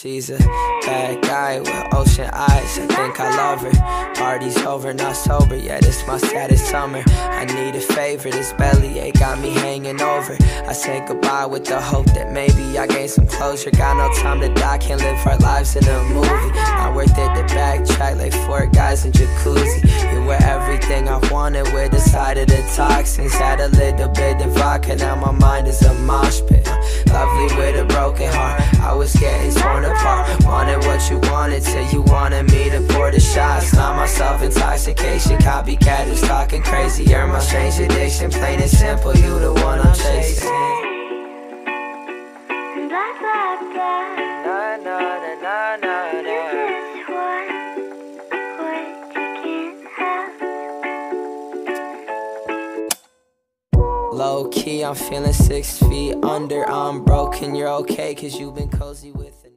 She's a bad guy with ocean eyes. I think I love her. Party's over, not sober yet. It's my saddest summer. I need a favor. This belly ache got me hanging over. I say goodbye with the hope that maybe I gain some closure. Got no time to die, can't live our lives in a movie. Not worth it to backtrack like four guys in jacuzzi. You were everything I wanted with the side of the toxins. Had a little bit of vodka, now my mind is a mosh pit. Lovely with a broken heart. I was getting torn wanted till you wanted me to pour the shots. Not myself intoxication. Copycat who's talking crazy. You're my strange addiction. Plain and simple, you the one I'm chasing. Blah, blah, blah. Na, na, na, na, na, na. Low key, I'm feeling six feet under. I'm broken, you're okay, cause you've been cozy with